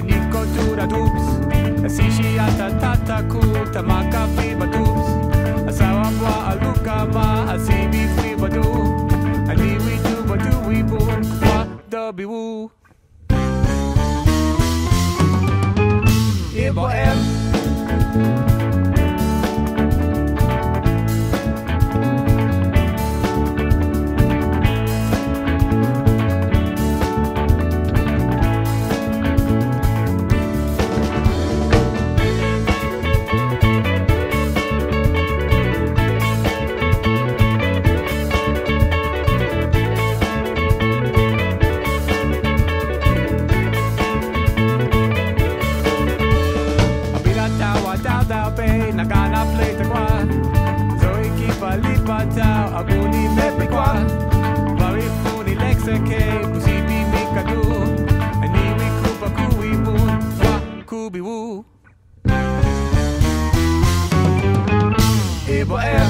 Nicotura-dubs Sisiata tataku tamaka fiba-dubs Asawa bwa alukama asibi fiba-du Aliwi tuba-duwi-bu kwa dabiwu Ibo M tao pe nakana play te kwa Zoe ki palipa tao abuni mepe kwa. Bari funi lexe ke kusibi mikadu Aniwi kupa kui moon wa kubi woo Ibo air